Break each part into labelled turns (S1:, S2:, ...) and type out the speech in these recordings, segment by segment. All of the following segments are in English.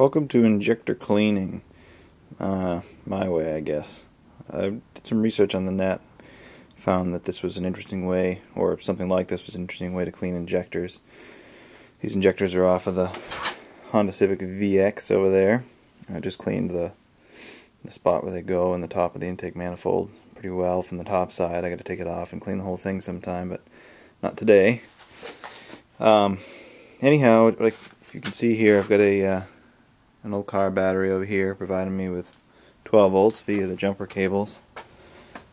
S1: Welcome to injector cleaning. Uh, my way, I guess. I did some research on the net, found that this was an interesting way, or something like this was an interesting way to clean injectors. These injectors are off of the Honda Civic VX over there. I just cleaned the the spot where they go in the top of the intake manifold pretty well from the top side. I got to take it off and clean the whole thing sometime, but not today. Um, anyhow, like if you can see here, I've got a uh, an old car battery over here providing me with 12 volts via the jumper cables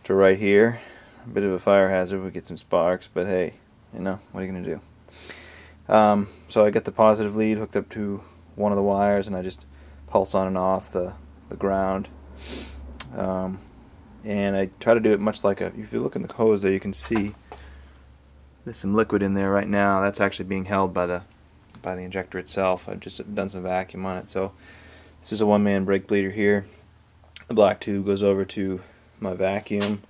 S1: to right here. A bit of a fire hazard, we get some sparks, but hey, you know, what are you going to do? Um, so I got the positive lead hooked up to one of the wires and I just pulse on and off the, the ground. Um, and I try to do it much like a, if you look in the hose there you can see there's some liquid in there right now. That's actually being held by the by the injector itself. I've just done some vacuum on it. So this is a one-man brake bleeder here. The black tube goes over to my vacuum.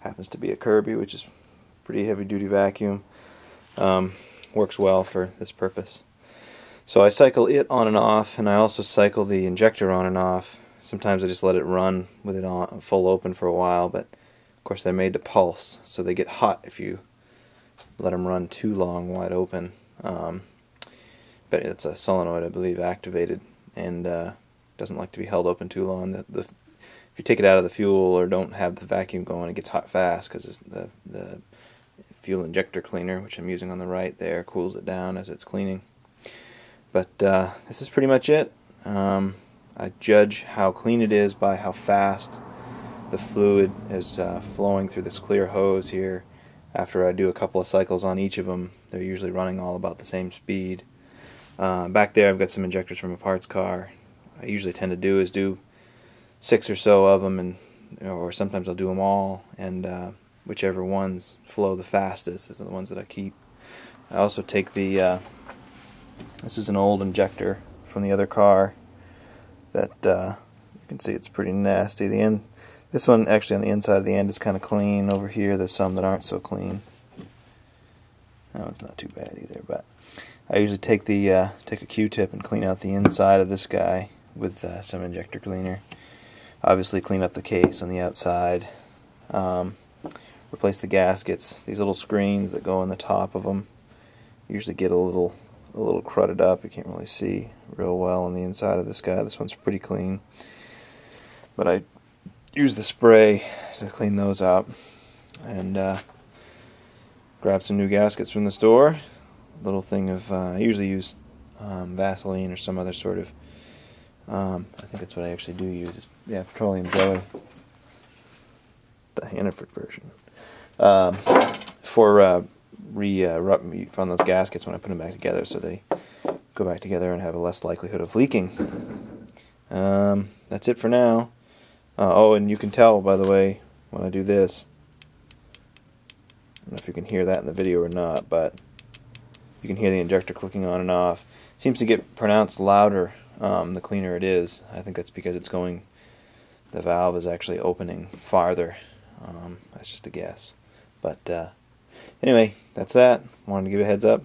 S1: Happens to be a Kirby, which is pretty heavy-duty vacuum. Um, works well for this purpose. So I cycle it on and off, and I also cycle the injector on and off. Sometimes I just let it run with it on full open for a while, but of course they're made to pulse, so they get hot if you let them run too long wide open. Um, but it's a solenoid, I believe, activated, and uh, doesn't like to be held open too long. The, the, if you take it out of the fuel or don't have the vacuum going, it gets hot fast because the the fuel injector cleaner, which I'm using on the right there, cools it down as it's cleaning. But uh, this is pretty much it. Um, I judge how clean it is by how fast the fluid is uh, flowing through this clear hose here. After I do a couple of cycles on each of them, they're usually running all about the same speed. Uh, back there I've got some injectors from a parts car. I usually tend to do is do six or so of them, and or sometimes I'll do them all, and uh, whichever ones flow the fastest is the ones that I keep. I also take the uh, this is an old injector from the other car that uh, you can see it's pretty nasty. The end, this one actually on the inside of the end is kind of clean. Over here, there's some that aren't so clean. No, it's not too bad either, but I usually take the uh, take a Q-tip and clean out the inside of this guy with uh, some injector cleaner. Obviously, clean up the case on the outside. Um, replace the gaskets. These little screens that go on the top of them usually get a little a little crudded up. You can't really see real well on the inside of this guy. This one's pretty clean, but I use the spray to clean those up and uh, grab some new gaskets from the store. Little thing of uh, I usually use um, Vaseline or some other sort of um, I think that's what I actually do use is yeah petroleum jelly. The Hannaford version. Um, for uh, re uh, on those gaskets when I put them back together so they go back together and have a less likelihood of leaking. Um, that's it for now. Uh, oh and you can tell by the way when I do this don't know if you can hear that in the video or not but you can hear the injector clicking on and off. It seems to get pronounced louder um, the cleaner it is. I think that's because it's going, the valve is actually opening farther. Um, that's just a guess. But uh, anyway, that's that. Wanted to give a heads up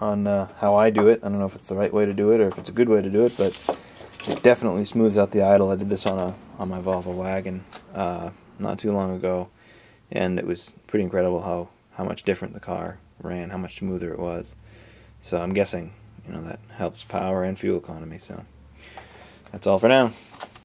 S1: on uh, how I do it. I don't know if it's the right way to do it or if it's a good way to do it, but it definitely smooths out the idle. I did this on a on my Volvo wagon uh, not too long ago, and it was pretty incredible how how much different the car ran, how much smoother it was. So I'm guessing, you know, that helps power and fuel economy. So that's all for now.